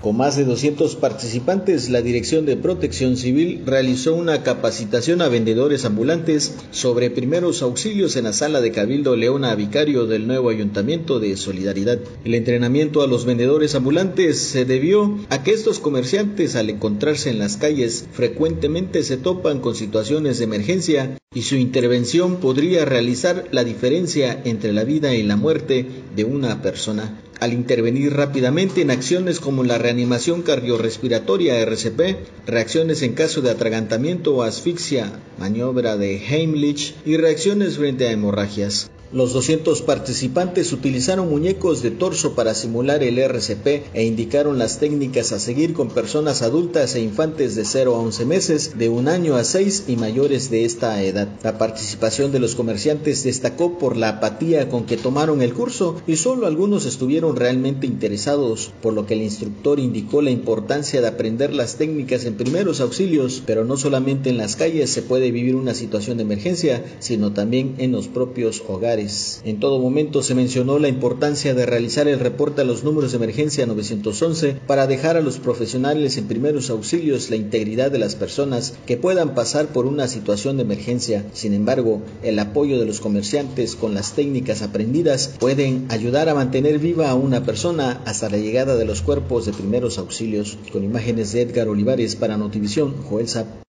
Con más de 200 participantes, la Dirección de Protección Civil realizó una capacitación a vendedores ambulantes sobre primeros auxilios en la sala de Cabildo Leona Vicario del nuevo Ayuntamiento de Solidaridad. El entrenamiento a los vendedores ambulantes se debió a que estos comerciantes al encontrarse en las calles frecuentemente se topan con situaciones de emergencia y su intervención podría realizar la diferencia entre la vida y la muerte de una persona. Al intervenir rápidamente en acciones como la reanimación cardiorrespiratoria RCP, reacciones en caso de atragantamiento o asfixia, maniobra de Heimlich y reacciones frente a hemorragias. Los 200 participantes utilizaron muñecos de torso para simular el RCP e indicaron las técnicas a seguir con personas adultas e infantes de 0 a 11 meses, de un año a 6 y mayores de esta edad. La participación de los comerciantes destacó por la apatía con que tomaron el curso y solo algunos estuvieron realmente interesados, por lo que el instructor indicó la importancia de aprender las técnicas en primeros auxilios, pero no solamente en las calles se puede vivir una situación de emergencia, sino también en los propios hogares. En todo momento se mencionó la importancia de realizar el reporte a los números de emergencia 911 para dejar a los profesionales en primeros auxilios la integridad de las personas que puedan pasar por una situación de emergencia. Sin embargo, el apoyo de los comerciantes con las técnicas aprendidas pueden ayudar a mantener viva a una persona hasta la llegada de los cuerpos de primeros auxilios. Con imágenes de Edgar Olivares para Notivisión, Joel Zap.